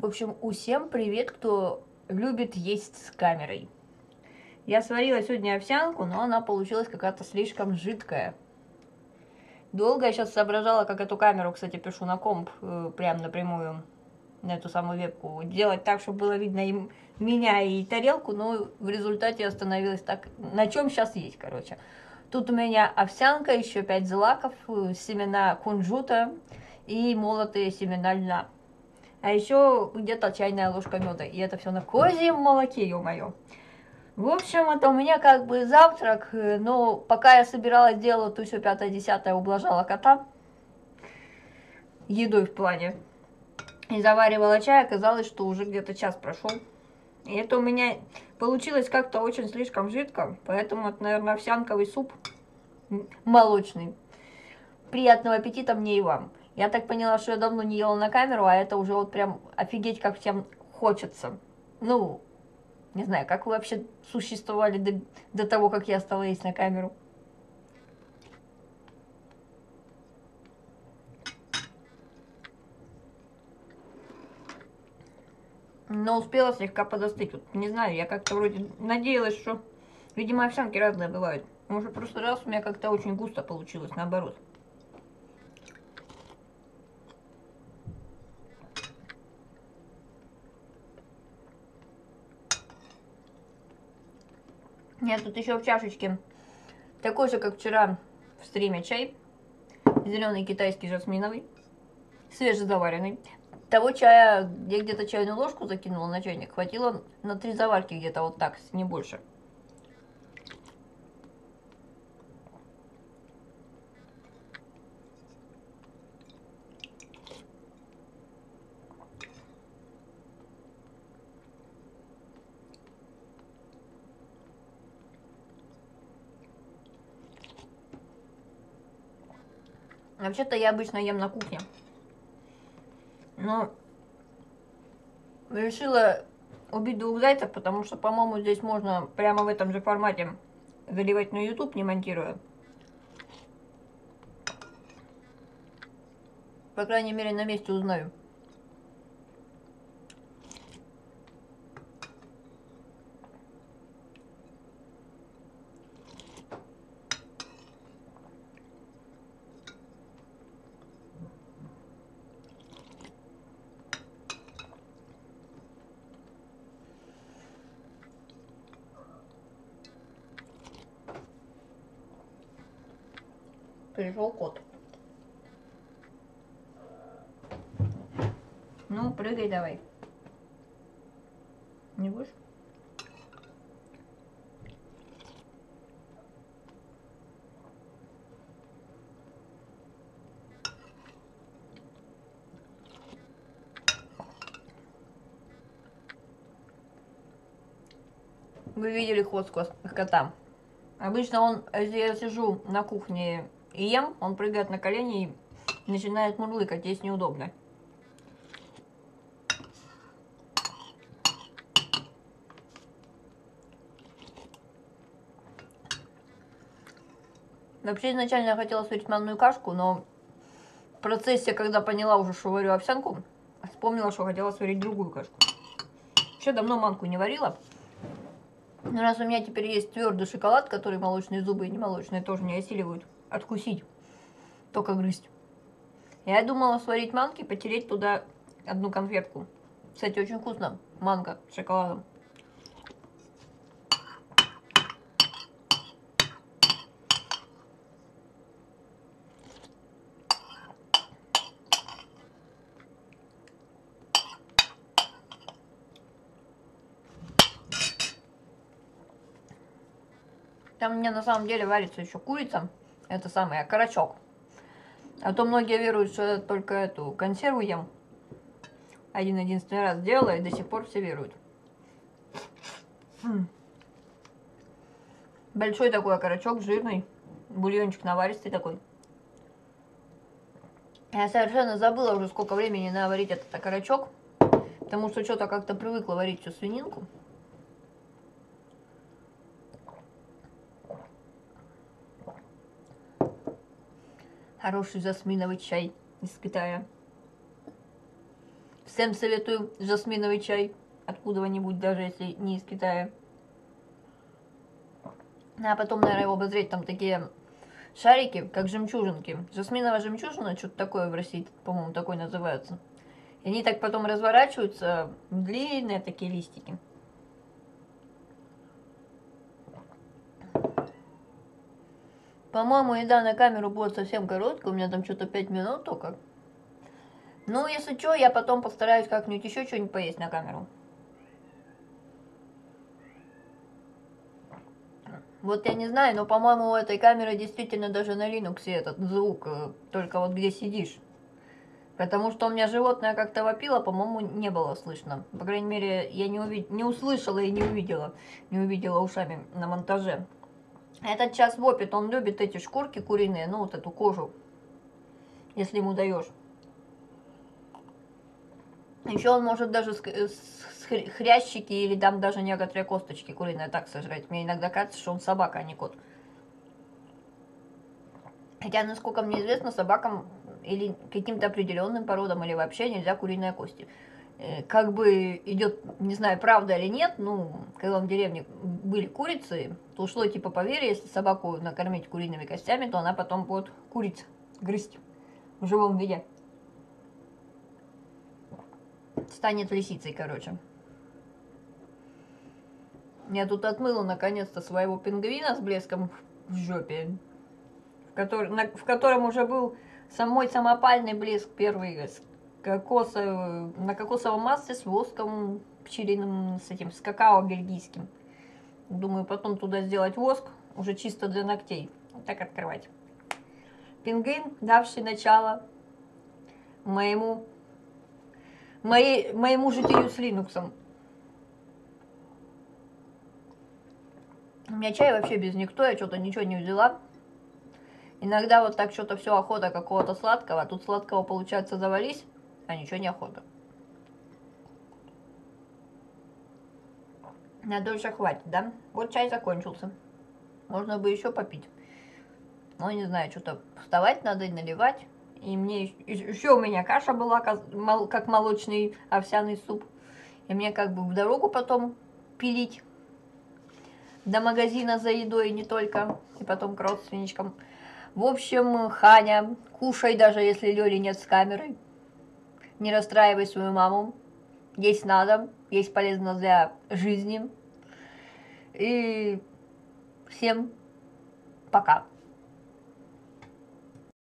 В общем, усем привет, кто любит есть с камерой. Я сварила сегодня овсянку, но она получилась какая-то слишком жидкая. Долго я сейчас соображала, как эту камеру, кстати, пишу на комп, э, прям напрямую, на эту самую вебку, делать так, чтобы было видно и меня, и тарелку, но в результате остановилась так, на чем сейчас есть, короче. Тут у меня овсянка, еще 5 злаков, э, семена кунжута и молотые семена льна. А еще где-то чайная ложка меда. И это все на козьем молоке, ё-моё. В общем, это у меня как бы завтрак, э, но пока я собиралась, делала то все пятое, десятое, ублажала кота. Едой в плане. И заваривала чай, оказалось, что уже где-то час прошел. И это у меня получилось как-то очень слишком жидко, поэтому это, наверное, овсянковый суп молочный. Приятного аппетита мне и вам. Я так поняла, что я давно не ела на камеру, а это уже вот прям офигеть, как всем хочется. Ну, не знаю, как вы вообще существовали до, до того, как я стала есть на камеру. Но успела слегка подостыть. Вот, не знаю, я как-то вроде надеялась, что... Видимо, овсянки разные бывают. Может, просто раз у меня как-то очень густо получилось, наоборот. Нет, тут еще в чашечке такой же, как вчера в стриме чай. Зеленый китайский жасминовый, свежезаваренный. Того чая, я где-то чайную ложку закинула на чайник, хватило на три заварки где-то вот так, не больше. Вообще-то я обычно ем на кухне. Но решила убить двух зайцев, потому что, по-моему, здесь можно прямо в этом же формате заливать на YouTube, не монтируя. По крайней мере, на месте узнаю. Пришел кот. Ну, прыгай давай. Не будешь? Вы видели хвост кота. Обычно он, если я сижу на кухне и ем, он прыгает на колени и начинает мурлыкать, есть неудобно. Вообще изначально я хотела сварить манную кашку, но в процессе, когда поняла уже, что варю овсянку, вспомнила, что хотела сварить другую кашку. Вообще давно манку не варила. Но раз у меня теперь есть твердый шоколад, который молочные зубы и не молочные тоже не осиливают, откусить, только грызть. Я думала сварить манки, потереть туда одну конфетку. Кстати, очень вкусно. Манго с шоколадом. Там меня на самом деле варится еще курица это самое, карачок. А то многие веруют, что только эту консерву ем. Один-единственный раз делала, и до сих пор все веруют. Большой такой окорочок, жирный. Бульончик наваристый такой. Я совершенно забыла уже сколько времени наварить этот окорочок. Потому что что-то как-то привыкла варить всю свининку. Хороший жасминовый чай из Китая. Всем советую жасминовый чай. Откуда-нибудь, даже если не из Китая. А потом, наверное, его обозреть. Там такие шарики, как жемчужинки. Жасминовая жемчужина, что-то такое в России, по-моему, такой называется. И они так потом разворачиваются, длинные такие листики. По-моему, еда на камеру будет совсем короткая, у меня там что-то 5 минут только. Ну, если что, я потом постараюсь как-нибудь еще что-нибудь поесть на камеру. Вот я не знаю, но, по-моему, у этой камеры действительно даже на Linux этот звук, э, только вот где сидишь. Потому что у меня животное как-то вопило, по-моему, не было слышно. По крайней мере, я не, увид... не услышала и не увидела. Не увидела ушами на монтаже. Этот час вопит, он любит эти шкурки куриные, ну вот эту кожу, если ему даешь. Еще он может даже с хрящики или там даже некоторые косточки куриные так сожрать. Мне иногда кажется, что он собака, а не кот. Хотя, насколько мне известно, собакам или каким-то определенным породам или вообще нельзя куриные кости. Э, как бы идет, не знаю, правда или нет, ну, когда в деревне были курицы, то ушло типа поверье, если собаку накормить куриными костями, то она потом будет куриц грызть в живом виде станет лисицей, короче. Я тут отмыла наконец-то своего пингвина с блеском в жопе, в, который, на, в котором уже был самой самопальный блеск первый кокосов, на кокосовом масле с воском пчелиным, с этим, с какао бельгийским. Думаю, потом туда сделать воск, уже чисто для ногтей. Вот так открывать. Пингвин, давший начало моему моей, моему житию с Linux. У меня чай вообще без никто, я что-то ничего не взяла. Иногда вот так что-то все охота какого-то сладкого, а тут сладкого получается завались, а ничего не охота. На дольше хватит, да? Вот чай закончился. Можно бы еще попить. Ну, не знаю, что-то вставать надо и наливать. И мне еще у меня каша была, как молочный овсяный суп. И мне как бы в дорогу потом пилить до магазина за едой не только. И потом к родственничкам. В общем, Ханя, кушай, даже если Лёли нет с камерой. Не расстраивай свою маму. Есть надо, есть полезно для жизни. И всем пока.